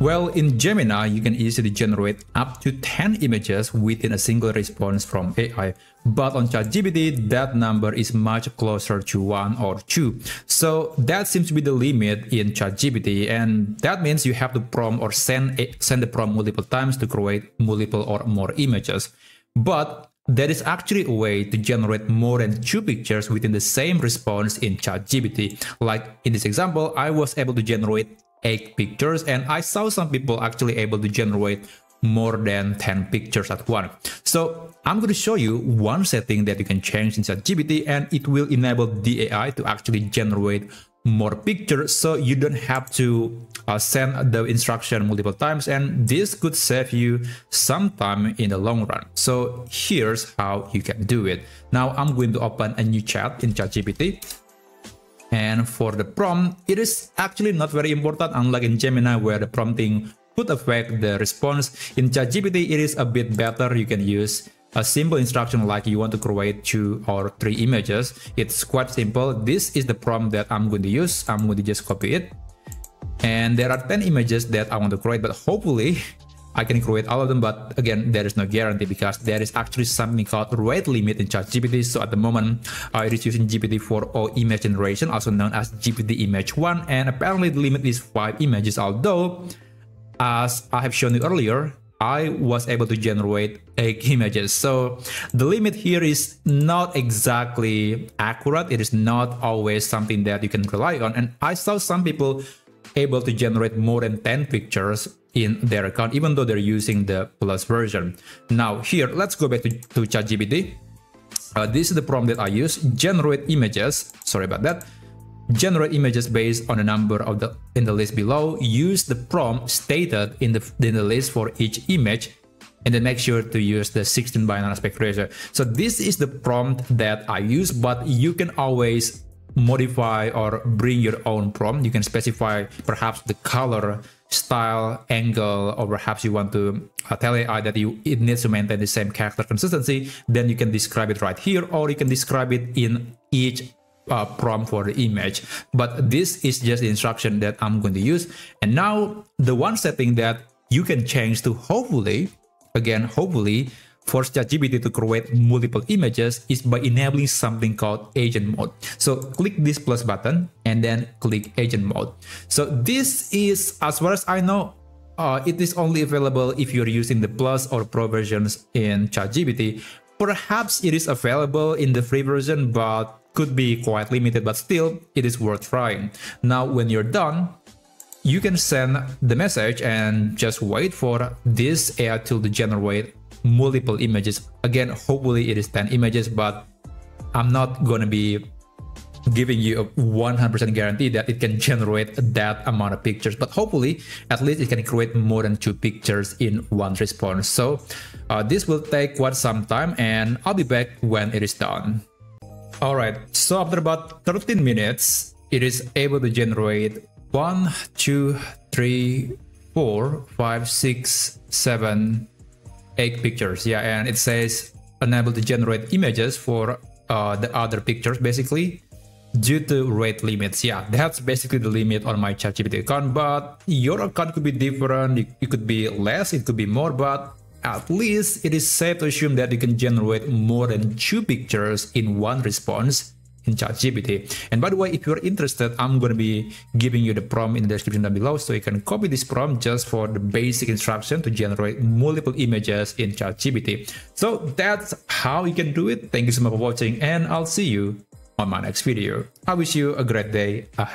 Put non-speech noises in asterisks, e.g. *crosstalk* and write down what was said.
Well, in Gemini, you can easily generate up to 10 images within a single response from AI. But on ChatGPT, that number is much closer to one or two. So that seems to be the limit in ChatGPT. And that means you have to prompt or send, a, send the prompt multiple times to create multiple or more images. But there is actually a way to generate more than two pictures within the same response in ChatGPT. Like in this example, I was able to generate eight pictures and I saw some people actually able to generate more than 10 pictures at once. So I'm going to show you one setting that you can change in ChatGPT and it will enable the AI to actually generate more pictures so you don't have to uh, send the instruction multiple times and this could save you some time in the long run. So here's how you can do it. Now I'm going to open a new chat in ChatGPT and for the prompt, it is actually not very important unlike in Gemini where the prompting could affect the response. In ChatGPT, it is a bit better. You can use a simple instruction like you want to create two or three images. It's quite simple. This is the prompt that I'm going to use. I'm going to just copy it. And there are 10 images that I want to create, but hopefully I can create all of them, but again, there is no guarantee because there is actually something called rate limit in ChatGPT. So at the moment, it is using GPT-4o image generation, also known as GPT Image 1, and apparently the limit is 5 images, although, as I have shown you earlier, I was able to generate 8 *laughs* images. So the limit here is not exactly accurate. It is not always something that you can rely on. And I saw some people able to generate more than 10 pictures in their account, even though they're using the plus version. Now here, let's go back to, to ChatGPT. Uh, this is the prompt that I use, generate images, sorry about that, generate images based on the number of the in the list below, use the prompt stated in the, in the list for each image, and then make sure to use the 16 by 9 aspect ratio. So this is the prompt that I use, but you can always modify or bring your own prompt. You can specify perhaps the color, style, angle, or perhaps you want to uh, tell AI that you it needs to maintain the same character consistency. Then you can describe it right here, or you can describe it in each uh, prompt for the image. But this is just the instruction that I'm going to use. And now the one setting that you can change to hopefully, again, hopefully force ChatGPT to create multiple images is by enabling something called agent mode. So click this plus button and then click agent mode. So this is, as far as I know, uh, it is only available if you're using the plus or pro versions in ChatGPT. Perhaps it is available in the free version, but could be quite limited, but still, it is worth trying. Now, when you're done, you can send the message and just wait for this AI tool to generate multiple images. Again, hopefully it is 10 images, but I'm not gonna be giving you a 100% guarantee that it can generate that amount of pictures but hopefully at least it can create more than two pictures in one response so uh, this will take quite some time and i'll be back when it is done all right so after about 13 minutes it is able to generate one two three four five six seven eight pictures yeah and it says unable to generate images for uh, the other pictures basically due to rate limits yeah. That's basically the limit on my ChatGPT account but your account could be different it could be less it could be more but at least it is safe to assume that you can generate more than two pictures in one response in ChatGPT. And by the way, if you're interested, I'm going to be giving you the prompt in the description down below so you can copy this prompt just for the basic instruction to generate multiple images in ChatGPT. So that's how you can do it. Thank you so much for watching and I'll see you on my next video. I wish you a great day ahead.